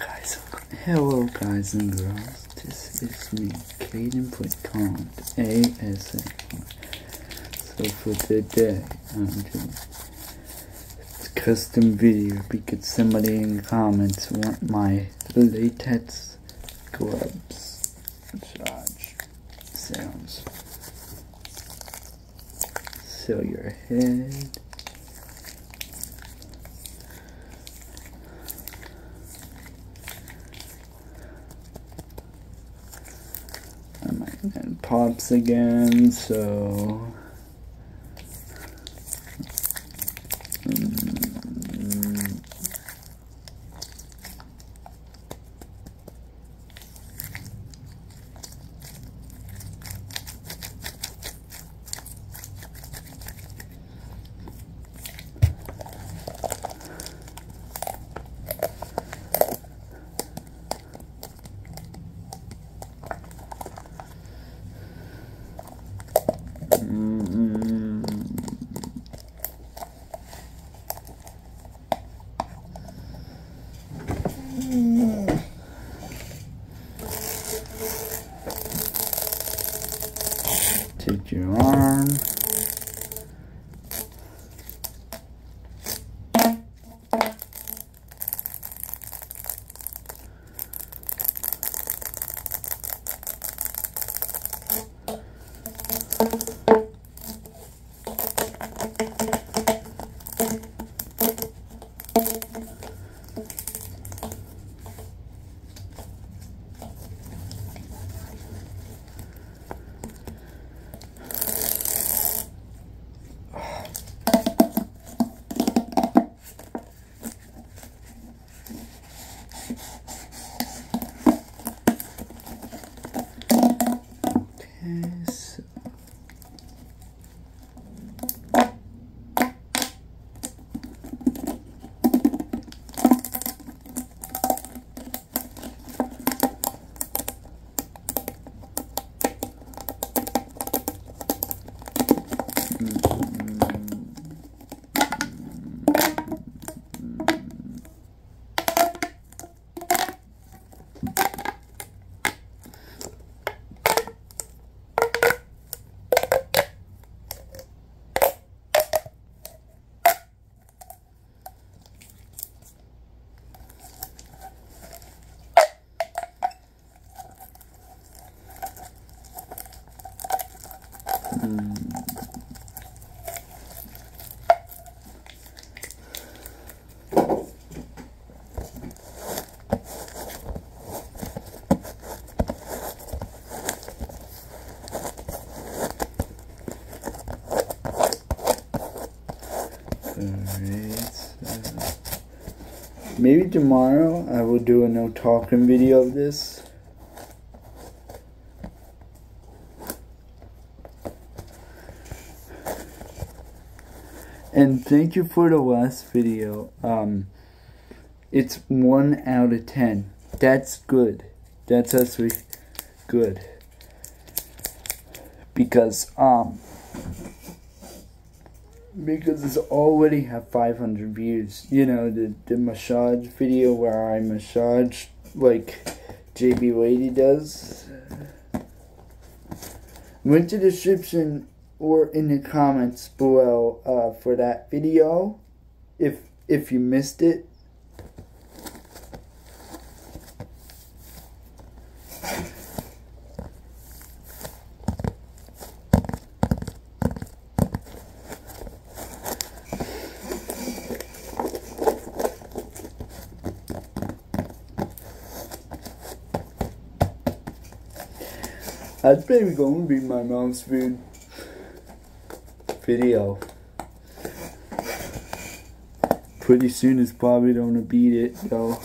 guys, hello guys and girls. This is me, Caiden Playcon, ASMR. So for today, I'm doing a custom video because somebody in the comments want my latex gloves massage sounds. So your head. Again, so take your arm. Maybe tomorrow I will do a no talking video of this. And thank you for the last video. Um, it's one out of ten. That's good. That's actually good. Because um because it's already have 500 views. You know, the, the massage video where I massage like JB Lady does. Link to the description or in the comments below uh, for that video if if you missed it. That's going to be my mom's food video. Pretty soon it's probably to beat it though.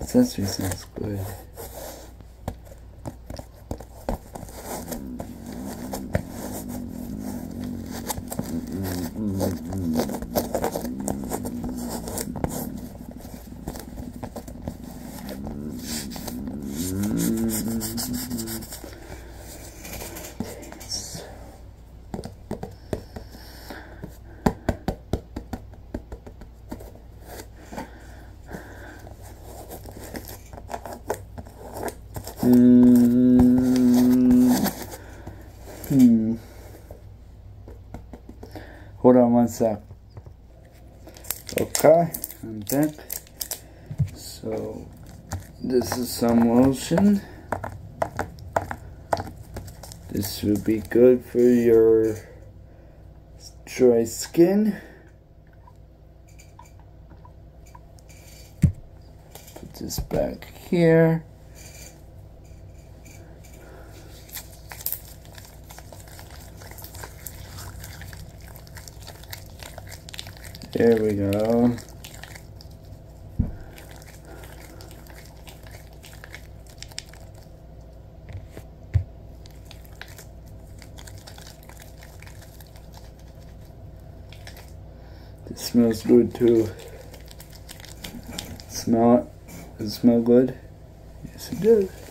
Accessory sounds good. Mm. One sec. Okay, I'm back. So, this is some lotion. This would be good for your dry skin. Put this back here. There we go. This smells good too. Smell it? Does it smell good? Yes, it does.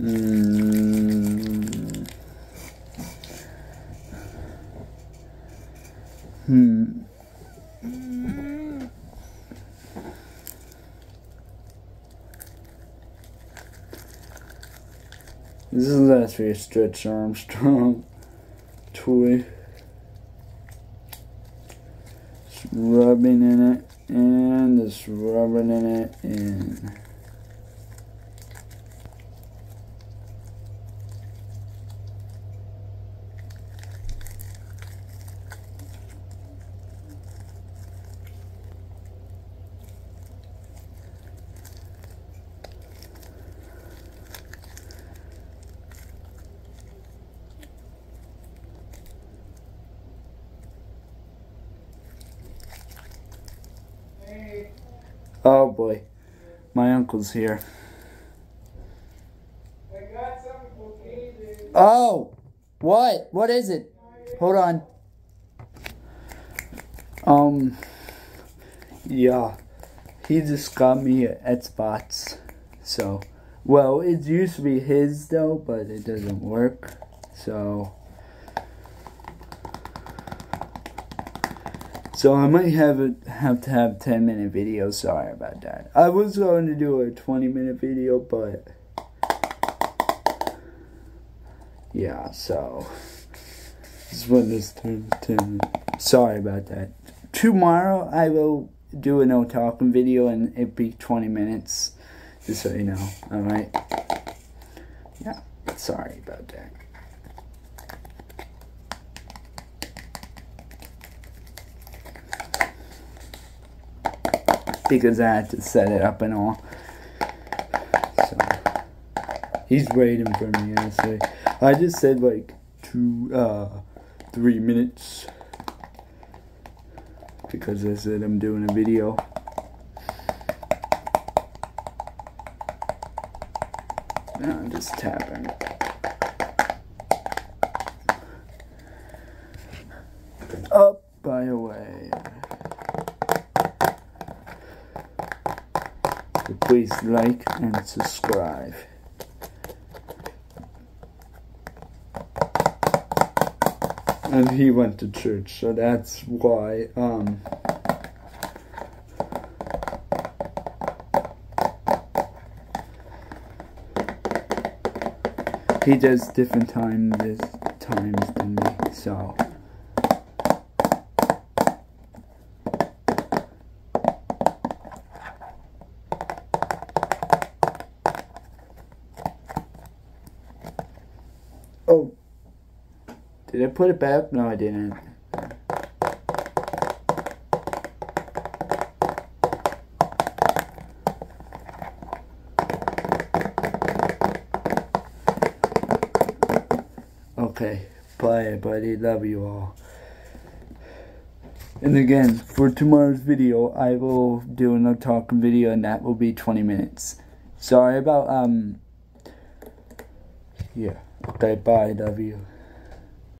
Hmm. This is actually a Stretch Armstrong toy. Rubbing in it and just rubbing in it and Oh boy, my uncle's here. Oh, what? What is it? Hold on. Um, yeah, he just got me at spots. So, well, it used to be his though, but it doesn't work. So. So I might have it have to have 10 minute video, sorry about that. I was going to do a 20 minute video, but yeah, so this is what this turns to. Sorry about that. Tomorrow I will do a no talking video and it be 20 minutes, just so you know, alright? Yeah, sorry about that. Because I had to set it up and all. So he's waiting for me. Honestly, I just said like two, uh, three minutes because I said I'm doing a video. And I'm just tapping. Up by a way. So please like and subscribe. And he went to church, so that's why, um, he does different times times than me, so. Oh. Did I put it back? No, I didn't. Okay. Bye, buddy. Love you all. And again, for tomorrow's video, I will do another talking video, and that will be 20 minutes. Sorry about, um, yeah. Okay, bye, W.